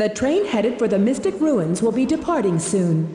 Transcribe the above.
The train headed for the Mystic Ruins will be departing soon.